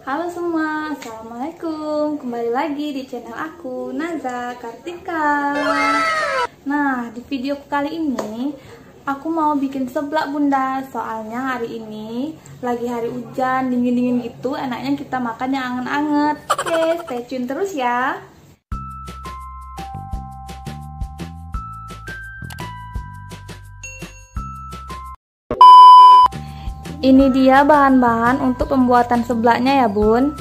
Halo semua, Assalamualaikum. Kembali lagi di channel aku, Naza Kartika. Nah, di video kali ini Aku mau bikin seblak bunda. Soalnya hari ini Lagi hari hujan, dingin-dingin gitu. Enaknya kita makan yang anget-anget. Oke, stay tune terus ya Ini dia bahan-bahan untuk pembuatan seblaknya ya bun.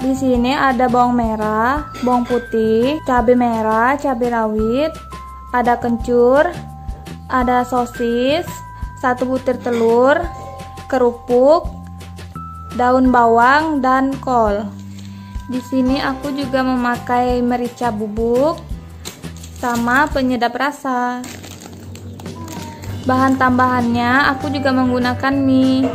Di sini ada bawang merah, bawang putih, cabai merah, cabai rawit, ada kencur, ada sosis, satu butir telur, kerupuk, daun bawang dan kol. Di sini aku juga memakai merica bubuk sama penyedap rasa. Bahan tambahannya aku juga menggunakan mie.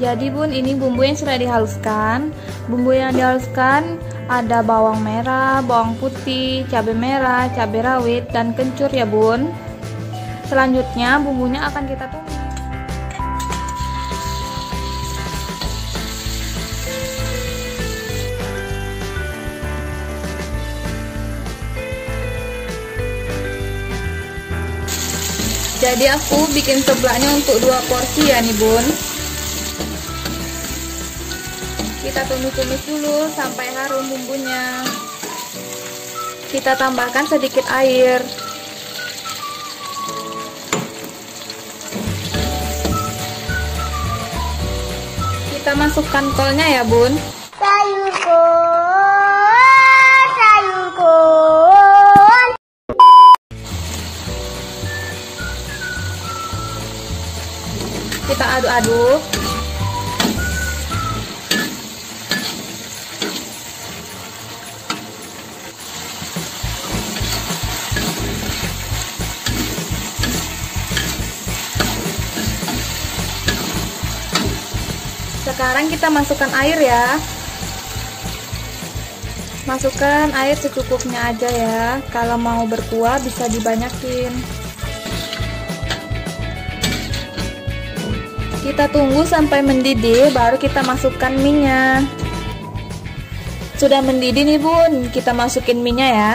Jadi bun ini bumbu yang sudah dihaluskan. Bumbu yang dihaluskan ada bawang merah, bawang putih, cabai merah, cabai rawit, dan kencur ya bun. Selanjutnya bumbunya akan kita tumis. Jadi aku bikin seblaknya untuk dua porsi ya nih bun. Kita tumis-tumis dulu sampai harum bumbunya. Kita tambahkan sedikit air. Kita masukkan kolnya ya bun. Sayur kol, Kita aduk-aduk. Sekarang kita masukkan air ya. Masukkan air secukupnya aja ya. Kalau mau berkuah bisa dibanyakin Kita tunggu sampai mendidih baru kita masukkan minyak. Sudah mendidih nih bun. Kita masukin minyak ya.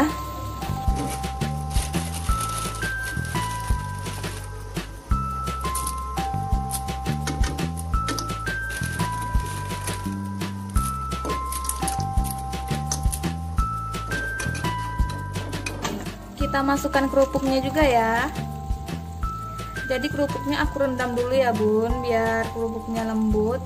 Kita masukkan kerupuknya juga ya jadi kerupuknya aku rendam dulu ya bun biar kerupuknya lembut.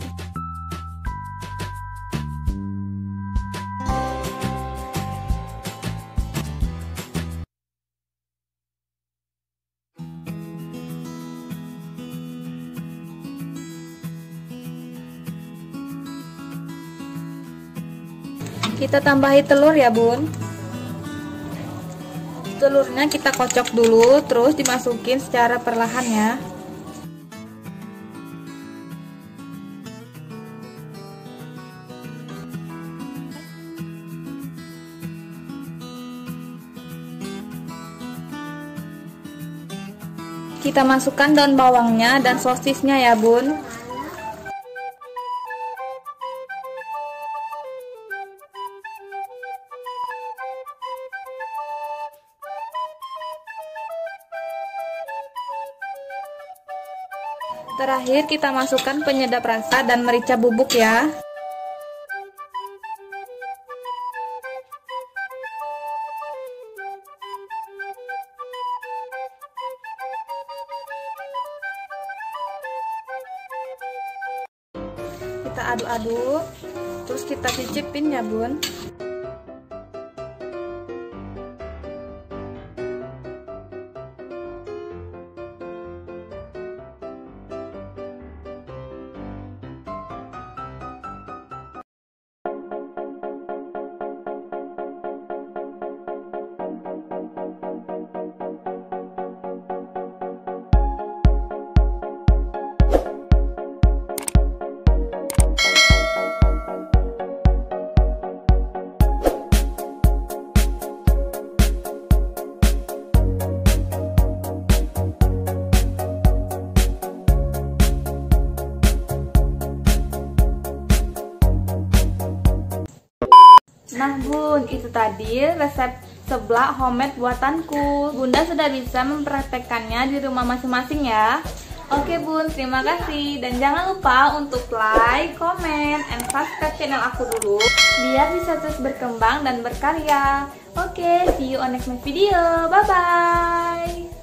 Kita tambahi telur ya bun telurnya kita kocok dulu terus dimasukin secara perlahan ya. Kita masukkan daun bawangnya dan sosisnya ya bun Terakhir kita masukkan penyedap rasa dan merica bubuk ya. Kita aduk-aduk, terus kita cicipin ya bun. Nah bun, itu tadi resep seblak homemade buatanku. Bunda sudah bisa mempraktekkannya di rumah masing-masing ya. Oke bun, terima kasih dan jangan lupa untuk like, comment, and subscribe channel aku dulu biar bisa terus berkembang dan berkarya. Oke, see you on next video. Bye bye.